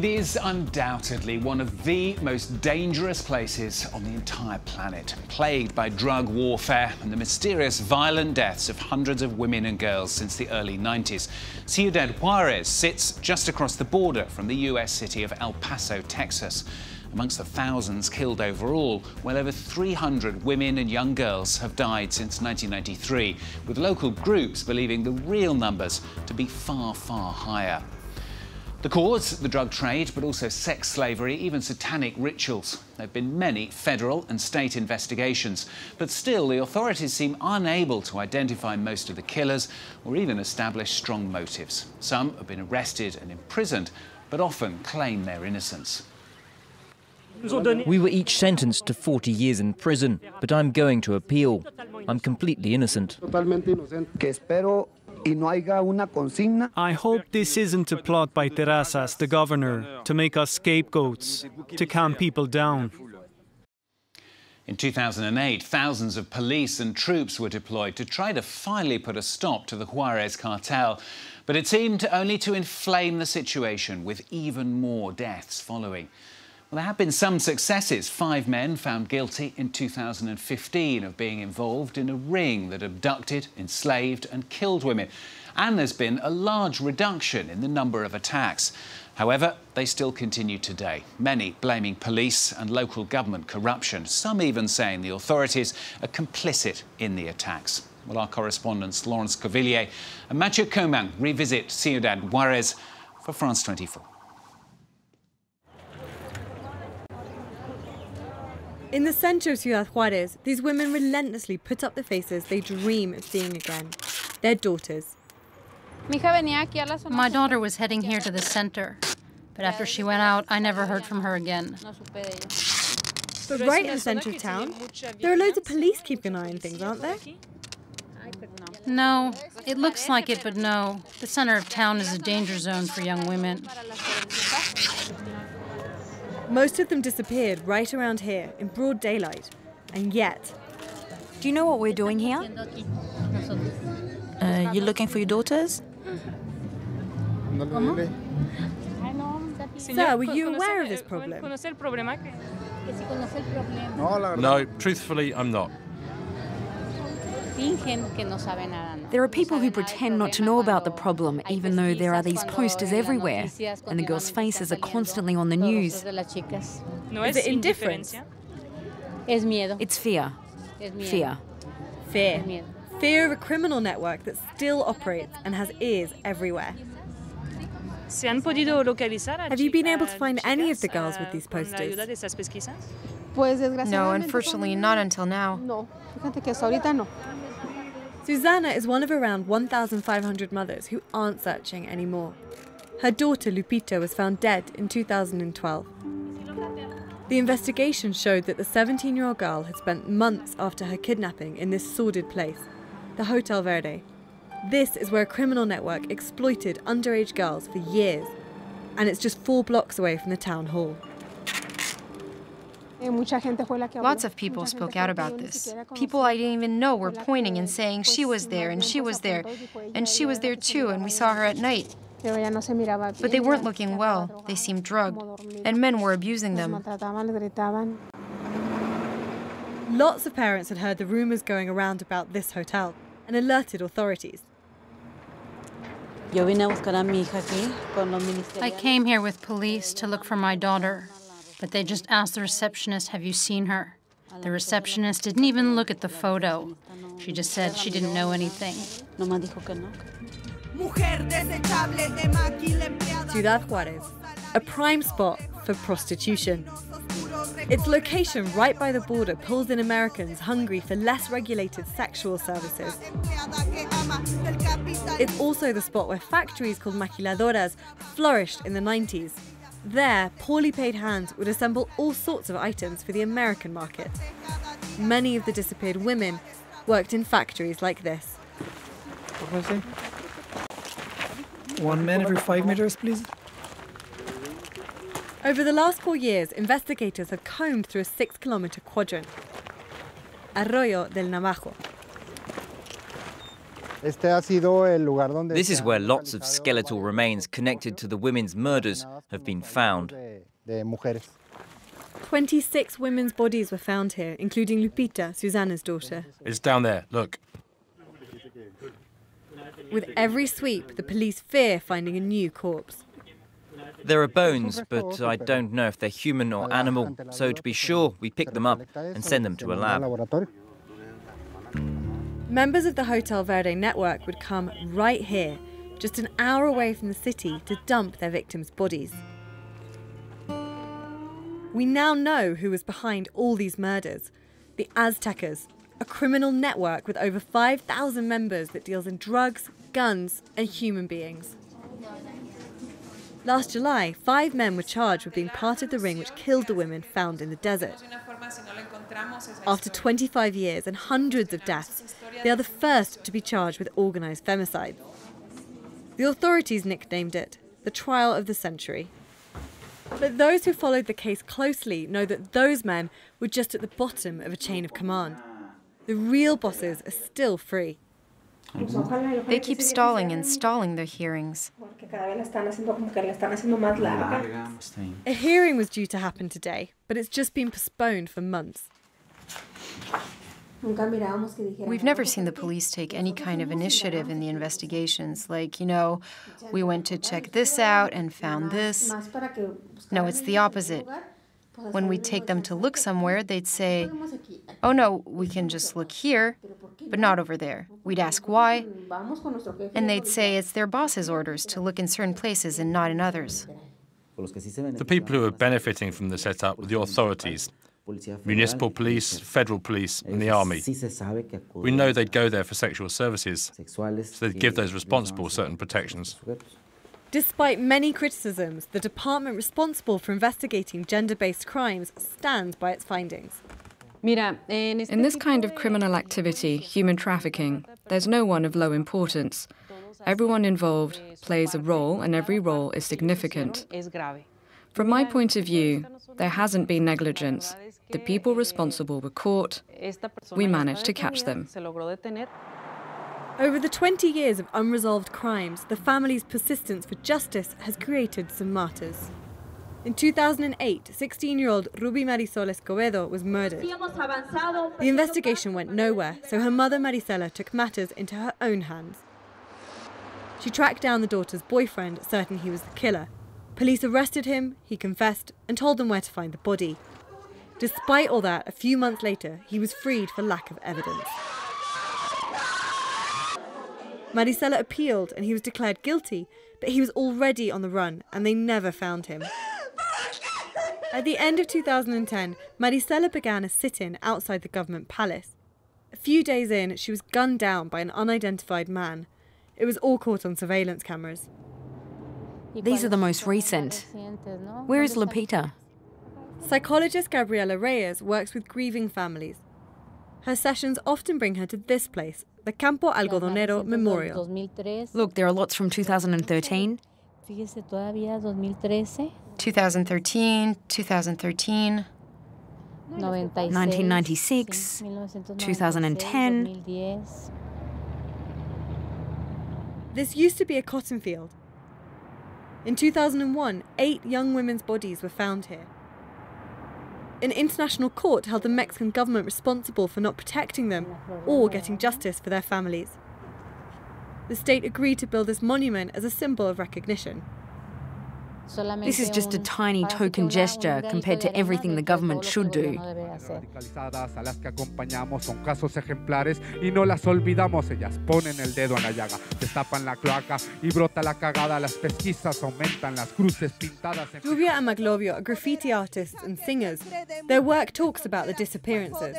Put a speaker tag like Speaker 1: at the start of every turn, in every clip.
Speaker 1: It is undoubtedly one of the most dangerous places on the entire planet, plagued by drug warfare and the mysterious violent deaths of hundreds of women and girls since the early 90s. Ciudad Juarez sits just across the border from the US city of El Paso, Texas. Amongst the thousands killed overall, well over 300 women and young girls have died since 1993, with local groups believing the real numbers to be far, far higher. The cause, the drug trade, but also sex slavery, even satanic rituals. There have been many federal and state investigations, but still the authorities seem unable to identify most of the killers or even establish strong motives. Some have been arrested and imprisoned, but often claim their innocence.
Speaker 2: We were each sentenced to 40 years in prison, but I'm going to appeal. I'm completely innocent.
Speaker 3: I hope this isn't a plot by Terrazas, the governor, to make us scapegoats, to calm people down.
Speaker 1: In 2008, thousands of police and troops were deployed to try to finally put a stop to the Juarez cartel. But it seemed only to inflame the situation, with even more deaths following. Well, there have been some successes. Five men found guilty in 2015 of being involved in a ring that abducted, enslaved and killed women. And there's been a large reduction in the number of attacks. However, they still continue today, many blaming police and local government corruption, some even saying the authorities are complicit in the attacks. Well, our correspondents Laurence Covillier and Mathieu Coman revisit Ciudad Juarez for France 24.
Speaker 4: In the center of Ciudad Juarez, these women relentlessly put up the faces they dream of seeing again their daughters.
Speaker 5: My daughter was heading here to the center, but after she went out, I never heard from her again.
Speaker 4: But right in the center of town, there are loads of police keeping an eye on things, aren't there?
Speaker 5: No, it looks like it, but no. The center of town is a danger zone for young women.
Speaker 4: Most of them disappeared right around here in broad daylight. And yet.
Speaker 6: Do you know what we're doing here? Uh, you're looking for your daughters?
Speaker 4: Sir, were you aware of this problem?
Speaker 7: No, truthfully, I'm not.
Speaker 6: There are people who pretend not to know about the problem, even though there are these posters everywhere, and the girls' faces are constantly on the news.
Speaker 4: Is it indifference?
Speaker 6: It's fear. Fear.
Speaker 4: Fear. Fear of a criminal network that still operates and has ears everywhere. Have you been able to find any of the girls with these posters?
Speaker 8: No, unfortunately, not until now.
Speaker 4: Susana is one of around 1,500 mothers who aren't searching anymore. Her daughter Lupita was found dead in 2012. The investigation showed that the 17 year old girl had spent months after her kidnapping in this sordid place, the Hotel Verde. This is where a criminal network exploited underage girls for years, and it's just four blocks away from the town hall.
Speaker 8: Lots of people spoke out about this. People I didn't even know were pointing and saying she was there and she was there and she was there too and we saw her at night. But they weren't looking well. They seemed drugged. And men were abusing them.
Speaker 4: Lots of parents had heard the rumours going around about this hotel and alerted authorities.
Speaker 5: I came here with police to look for my daughter, but they just asked the receptionist, Have you seen her? The receptionist didn't even look at the photo. She just said she didn't know anything.
Speaker 4: Ciudad Juarez, a prime spot for prostitution. Its location right by the border pulls in Americans hungry for less regulated sexual services. It's also the spot where factories called maquiladoras flourished in the 90s. There, poorly paid hands would assemble all sorts of items for the American market. Many of the disappeared women worked in factories like this.
Speaker 9: One man every five meters, please.
Speaker 4: Over the last four years, investigators have combed through a six kilometre quadrant. Arroyo del Navajo.
Speaker 2: This is where lots of skeletal remains connected to the women's murders have been found.
Speaker 4: 26 women's bodies were found here, including Lupita, Susana's daughter.
Speaker 7: It's down there, look.
Speaker 4: With every sweep, the police fear finding a new corpse.
Speaker 2: There are bones, but I don't know if they're human or animal, so to be sure, we pick them up and send them to a lab.
Speaker 4: Members of the Hotel Verde network would come right here, just an hour away from the city, to dump their victims' bodies. We now know who was behind all these murders the Aztecas, a criminal network with over 5,000 members that deals in drugs, guns, and human beings. Last July, five men were charged with being part of the ring which killed the women found in the desert. After 25 years and hundreds of deaths, they are the first to be charged with organised femicide. The authorities nicknamed it the trial of the century. But those who followed the case closely know that those men were just at the bottom of a chain of command. The real bosses are still free.
Speaker 8: They keep stalling and stalling their hearings.
Speaker 4: A hearing was due to happen today, but it's just been postponed for months.
Speaker 8: We've never seen the police take any kind of initiative in the investigations. Like, you know, we went to check this out and found this. No, it's the opposite. When we take them to look somewhere, they'd say, Oh no, we can just look here, but not over there. We'd ask why, and they'd say it's their boss's orders to look in certain places and not in others.
Speaker 7: The people who are benefiting from the setup are the authorities, municipal police, federal police, and the army. We know they'd go there for sexual services, so they'd give those responsible certain protections.
Speaker 4: Despite many criticisms, the department responsible for investigating gender based crimes stands by its findings.
Speaker 10: In this kind of criminal activity, human trafficking, there's no one of low importance. Everyone involved plays a role, and every role is significant. From my point of view, there hasn't been negligence. The people responsible were caught. We managed to catch them.
Speaker 4: Over the 20 years of unresolved crimes, the family's persistence for justice has created some martyrs. In 2008, 16 year old Ruby Marisol Escobedo was murdered. The investigation went nowhere, so her mother Marisela took matters into her own hands. She tracked down the daughter's boyfriend, certain he was the killer. Police arrested him, he confessed, and told them where to find the body. Despite all that, a few months later, he was freed for lack of evidence. Marisela appealed and he was declared guilty, but he was already on the run and they never found him. At the end of 2010, Marisela began a sit in outside the government palace. A few days in, she was gunned down by an unidentified man. It was all caught on surveillance cameras.
Speaker 6: These are the most recent. Where is Lupita?
Speaker 4: Psychologist Gabriela Reyes works with grieving families. Her sessions often bring her to this place, the Campo Algodonero Memorial.
Speaker 6: Look, there are lots from 2013.
Speaker 8: 2013, 2013.
Speaker 6: 1996, 2010.
Speaker 4: This used to be a cotton field. In 2001, eight young women's bodies were found here. An international court held the Mexican government responsible for not protecting them or getting justice for their families. The state agreed to build this monument as a symbol of recognition.
Speaker 6: This is just a tiny token gesture compared to everything the government should do.
Speaker 11: las que acompañamos son casos ejemplares y no las olvidamos. Ellas ponen el dedo en la llaga, destapan la cloaca y brota la cagada. Las pesquisas aumentan las cruces pintadas.
Speaker 4: Rubia and Maglovio are graffiti artists and singers. Their work talks about the disappearances.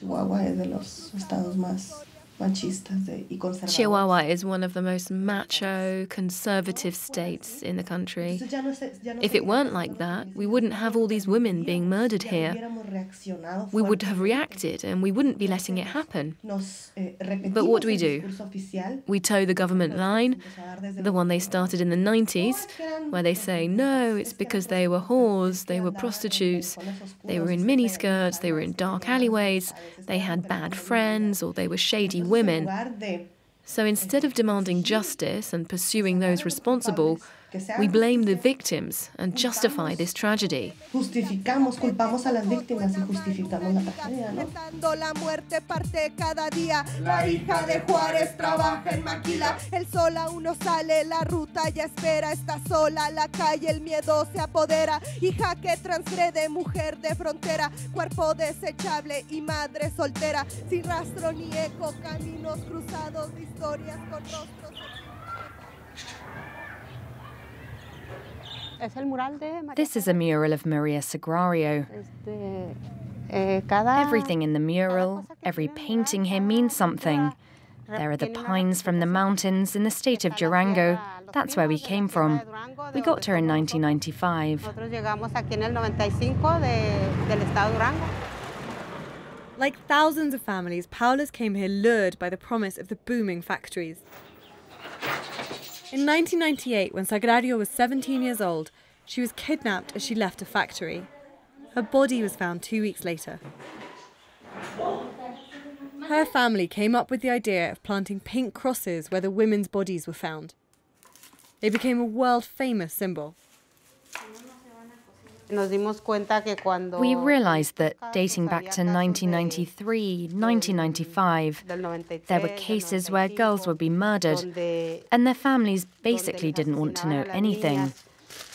Speaker 12: Chihuahua es de los estados más Chihuahua is one of the most macho, conservative states in the country. If it weren't like that, we wouldn't have all these women being murdered here. We would have reacted and we wouldn't be letting it happen. But what do we do? We toe the government line, the one they started in the 90s, where they say, no, it's because they were whores, they were prostitutes, they were in miniskirts, they were in dark alleyways, they had bad friends, or they were shady women. So instead of demanding justice and pursuing those responsible, we blame the victims and justify this tragedy.
Speaker 13: Justificamos, culpamos a las víctimas y justificamos la tragedia, ¿no? La muerte parte cada día. La hija de Juárez trabaja en Maquila. El sol aún no sale, la ruta ya espera. Está sola la calle, el miedo se apodera. Hija que transgrede, mujer de frontera. Cuerpo desechable y madre soltera. Sin rastro ni eco, caminos cruzados de historias con rostros.
Speaker 14: This is a mural of Maria Sagrario.
Speaker 15: Eh,
Speaker 14: Everything in the mural, every painting here means something. There are the pines from the mountains in the state of Durango. That's where we came from. We got here in 1995.
Speaker 4: Like thousands of families, Paula's came here lured by the promise of the booming factories. In 1998, when Sagrario was 17 years old, she was kidnapped as she left a factory. Her body was found two weeks later. Her family came up with the idea of planting pink crosses where the women's bodies were found. They became a world famous symbol.
Speaker 14: We realized that dating back to 1993, 1995, there were cases where girls would be murdered and their families basically didn't want to know anything.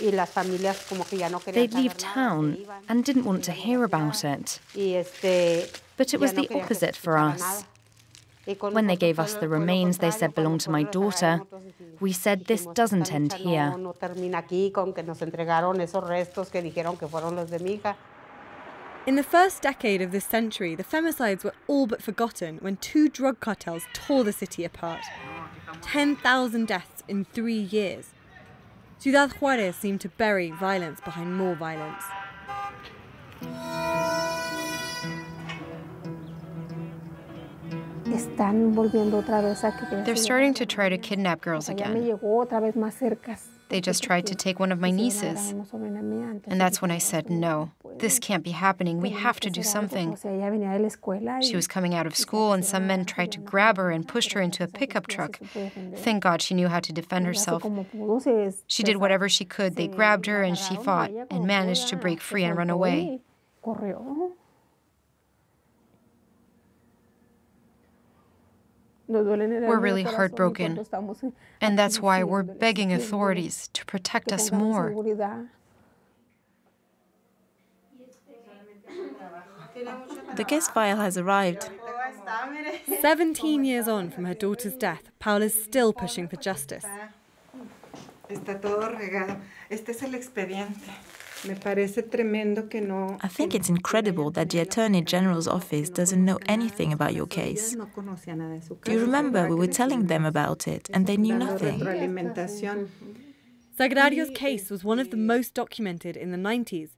Speaker 14: They'd leave town and didn't want to hear about it. But it was the opposite for us. When they gave us the remains they said belonged to my daughter, we said this doesn't end here.
Speaker 4: In the first decade of this century, the femicides were all but forgotten when two drug cartels tore the city apart. 10,000 deaths in three years. Ciudad Juárez seemed to bury violence behind more violence.
Speaker 8: They're starting to try to kidnap girls again. They just tried to take one of my nieces. And that's when I said, no, this can't be happening. We have to do something. She was coming out of school, and some men tried to grab her and pushed her into a pickup truck. Thank God she knew how to defend herself. She did whatever she could. They grabbed her, and she fought and managed to break free and run away. We're really heartbroken. And that's why we're begging authorities to protect us more.
Speaker 16: The case file has arrived.
Speaker 4: 17 years on from her daughter's death, Paula Paula's still pushing for justice.
Speaker 15: Está todo regado. Este es el expediente.
Speaker 16: I think it's incredible that the Attorney General's office doesn't know anything about your case. Do you remember we were telling them about it and they knew nothing?
Speaker 4: Sagrario's case was one of the most documented in the 90s.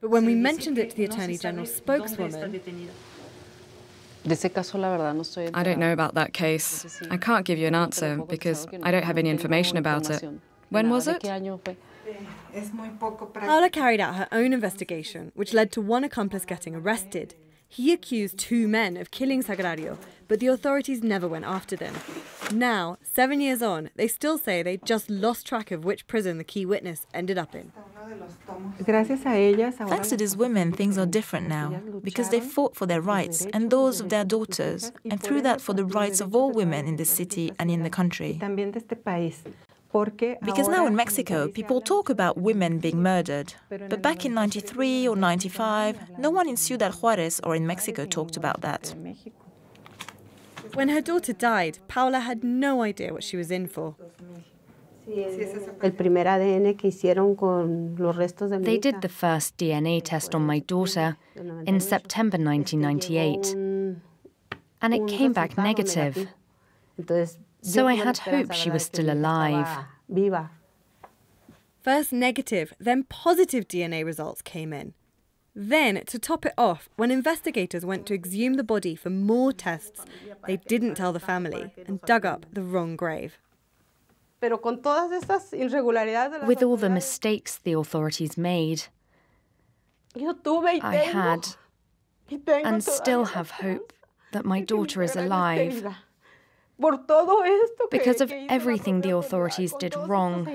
Speaker 4: But when we mentioned it to the Attorney General's spokeswoman,
Speaker 10: I don't know about that case. I can't give you an answer because I don't have any information about it. When was it?
Speaker 4: Paula carried out her own investigation, which led to one accomplice getting arrested. He accused two men of killing Sagrario, but the authorities never went after them. Now, seven years on, they still say they just lost track of which prison the key witness ended up in.
Speaker 16: Thanks to these women, things are different now because they fought for their rights and those of their daughters, and through that for the rights of all women in the city and in the country. Because now in Mexico, people talk about women being murdered. But back in 93 or 95, no one in Ciudad Juarez or in Mexico talked about that.
Speaker 4: When her daughter died, Paula had no idea what she was in for.
Speaker 14: They did the first DNA test on my daughter in September 1998. and it came back negative. So I had hope she was still alive.
Speaker 4: First negative, then positive DNA results came in. Then, to top it off, when investigators went to exhume the body for more tests, they didn't tell the family and dug up the wrong grave.
Speaker 14: With all the mistakes the authorities made, I had and still have hope that my daughter is alive. Because of everything the authorities did wrong.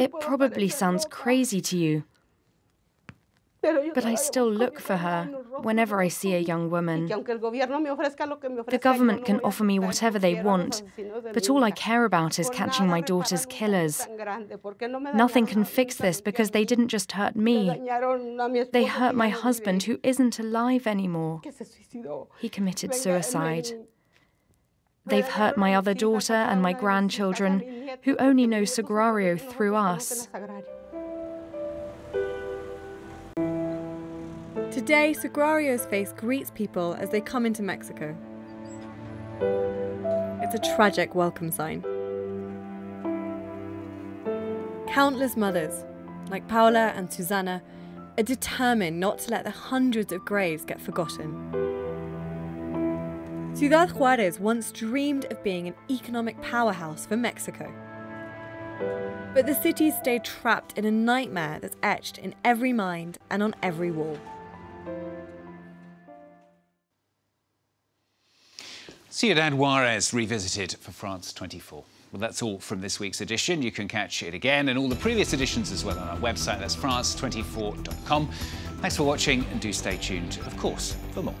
Speaker 14: It probably sounds crazy to you, but I still look for her whenever I see a young woman. The government can offer me whatever they want, but all I care about is catching my daughter's killers. Nothing can fix this because they didn't just hurt me. They hurt my husband, who isn't alive anymore. He committed suicide. They've hurt my other daughter and my grandchildren, who only know Sagrario through us.
Speaker 4: Today, Sagrario's face greets people as they come into Mexico. It's a tragic welcome sign. Countless mothers, like Paula and Susana, are determined not to let the hundreds of graves get forgotten. Ciudad Juarez once dreamed of being an economic powerhouse for Mexico. But the city stayed trapped in a nightmare that's etched in every mind and on every wall.
Speaker 1: Ciudad Juarez revisited for France 24. Well, that's all from this week's edition. You can catch it again and all the previous editions as well on our website. That's france24.com. Thanks for watching and do stay tuned, of course, for more.